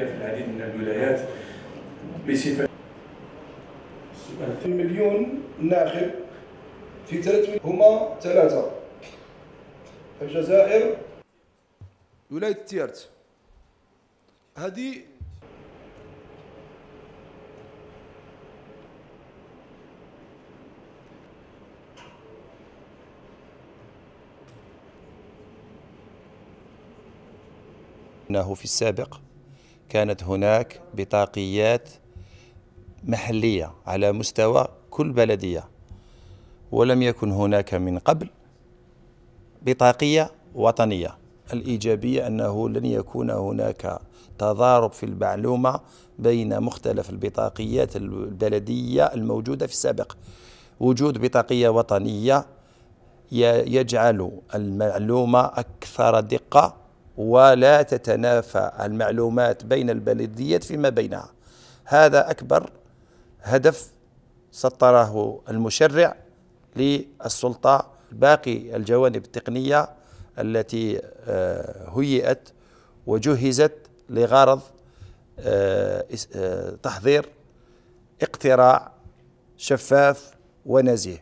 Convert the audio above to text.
الانتخابية في العديد من الولايات بصفة مليون ناخب في ثلاث هما ثلاثة. الجزائر. ولاية تيارت هذه في السابق كانت هناك بطاقيات محلية على مستوى كل بلدية ولم يكن هناك من قبل بطاقية وطنية. الإيجابية أنه لن يكون هناك تضارب في المعلومة بين مختلف البطاقيات البلدية الموجودة في السابق. وجود بطاقية وطنية يجعل المعلومة أكثر دقة ولا تتنافى المعلومات بين البلديات فيما بينها. هذا أكبر هدف سطره المشرع للسلطة. باقي الجوانب التقنية التي آه، هيئت وجهزت لغرض آه، آه، تحضير اقتراع شفاف ونزيه.